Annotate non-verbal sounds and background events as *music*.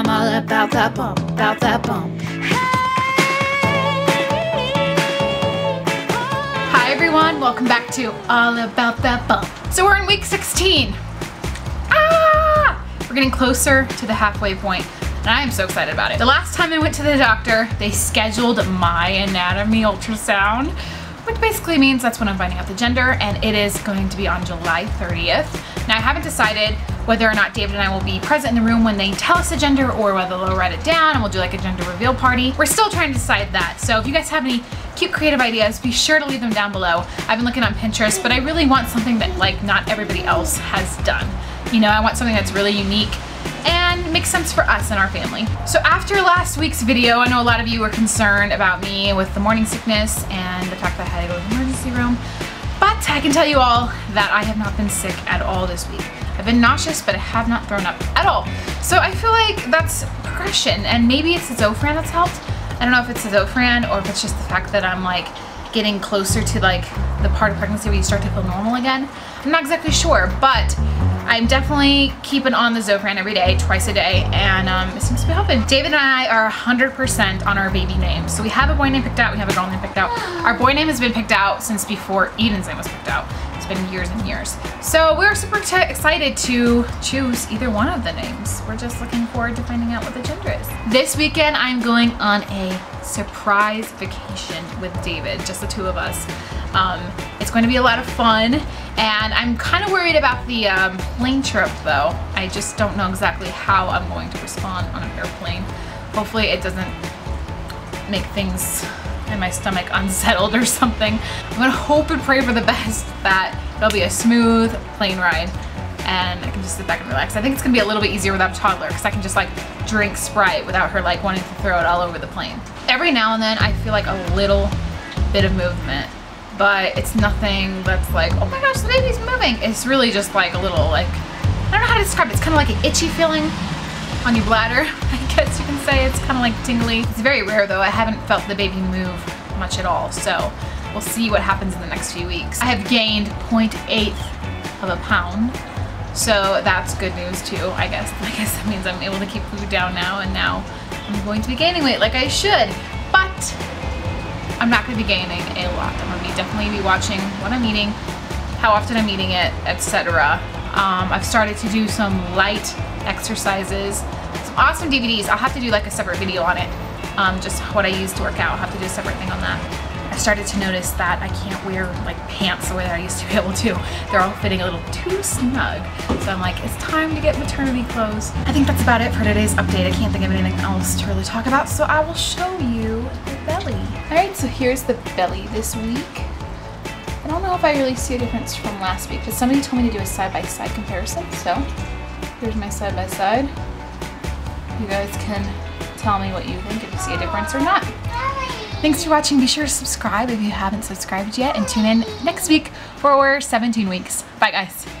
I'm all about that bump, about that bump. Hi everyone, welcome back to All About That Bump. So we're in week 16. Ah! We're getting closer to the halfway point, and I am so excited about it. The last time I went to the doctor, they scheduled my anatomy ultrasound, which basically means that's when I'm finding out the gender, and it is going to be on July 30th. Now I haven't decided whether or not David and I will be present in the room when they tell us the gender or whether they'll write it down and we'll do like a gender reveal party. We're still trying to decide that. So if you guys have any cute creative ideas, be sure to leave them down below. I've been looking on Pinterest, but I really want something that like not everybody else has done. You know, I want something that's really unique and makes sense for us and our family. So after last week's video, I know a lot of you were concerned about me with the morning sickness and the fact that I had to go to the emergency room. But I can tell you all that I have not been sick at all this week. I've been nauseous, but I have not thrown up at all. So I feel like that's progression, and maybe it's the Zofran that's helped. I don't know if it's the Zofran or if it's just the fact that I'm like getting closer to like the part of pregnancy where you start to feel normal again. I'm not exactly sure, but I'm definitely keeping on the Zofran every day, twice a day, and um, it seems to be helping. David and I are 100% on our baby names. So we have a boy name picked out, we have a girl name picked out. Our boy name has been picked out since before Eden's name was picked out. Been years and years. So we're super excited to choose either one of the names. We're just looking forward to finding out what the gender is. This weekend, I'm going on a surprise vacation with David, just the two of us. Um, it's going to be a lot of fun and I'm kind of worried about the um, plane trip though. I just don't know exactly how I'm going to respond on an airplane. Hopefully it doesn't make things in my stomach unsettled or something. I'm gonna hope and pray for the *laughs* best that it'll be a smooth plane ride and I can just sit back and relax. I think it's gonna be a little bit easier without a toddler because I can just like drink Sprite without her like wanting to throw it all over the plane. Every now and then I feel like a little bit of movement but it's nothing that's like, oh my gosh, the baby's moving. It's really just like a little like, I don't know how to describe it. It's kind of like an itchy feeling on your bladder, *laughs* I guess you can say. It's kind of like tingly. It's very rare though. I haven't felt the baby move much at all. So we'll see what happens in the next few weeks. I have gained 0.8 of a pound. So that's good news too, I guess. *laughs* I guess that means I'm able to keep food down now and now I'm going to be gaining weight like I should. But I'm not going to be gaining a lot. I'm going to be definitely be watching what I'm eating, how often I'm eating it, etc. Um, I've started to do some light exercises, some awesome DVDs. I'll have to do like a separate video on it, um, just what I use to work out. I'll have to do a separate thing on that. I started to notice that I can't wear like pants the way that I used to be able to. They're all fitting a little too snug. So I'm like, it's time to get maternity clothes. I think that's about it for today's update. I can't think of anything else to really talk about, so I will show you the belly. All right, so here's the belly this week. I don't know if I really see a difference from last week, but somebody told me to do a side-by-side -side comparison, so here's my side-by-side. -side. You guys can tell me what you think, if you see a difference or not. Thanks for watching. Be sure to subscribe if you haven't subscribed yet and tune in next week for 17 weeks. Bye guys.